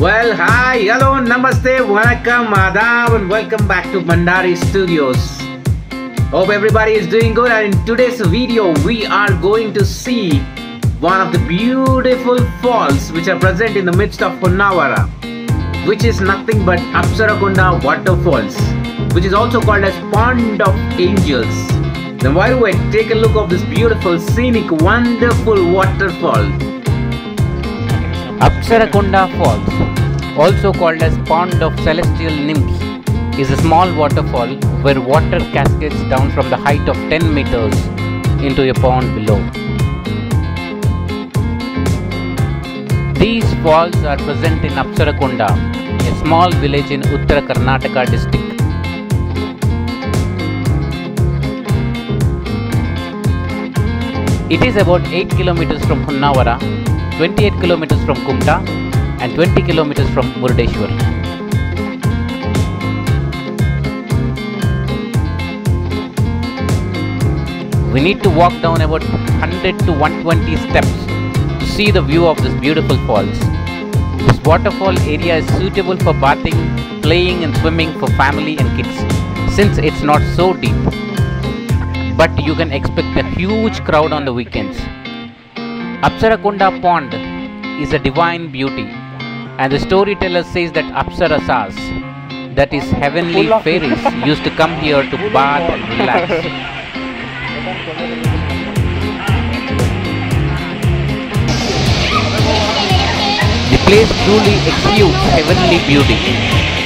Well, hi, hello, namaste, vanakkam, adab, and welcome back to Bandari Studios. Hope everybody is doing good. And in today's video, we are going to see one of the beautiful falls which are present in the midst of Honnavara, which is nothing but Apsarakonda waterfalls, which is also called as Pond of Angels. Then why do we take a look of this beautiful, scenic, wonderful waterfall? Apsarakonda Falls, also called as Pond of Celestial Nymphs, is a small waterfall where water cascades down from the height of 10 meters into a pond below. These falls are present in Apsarakonda, a small village in Uttara Karnataka district. It is about 8 kilometers from Honnavara, 28 kilometers from Kumta, and 20 kilometers from Murudeshwar. We need to walk down about 100 to 120 steps to see the view of this beautiful falls. This waterfall area is suitable for bathing, playing and swimming for family and kids since it's not so deep. But you can expect a huge crowd on the weekends. Apsarakonda Pond is a divine beauty and the storyteller says that Apsarasas, that is heavenly fairies, used to come here to bath and relax. The place truly exudes heavenly beauty.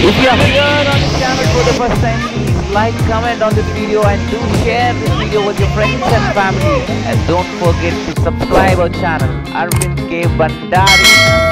If you are here on this channel for the first time, please like, comment on this video and do share this video with your friends and family. And don't forget to subscribe our channel, Aravind K. Bandari.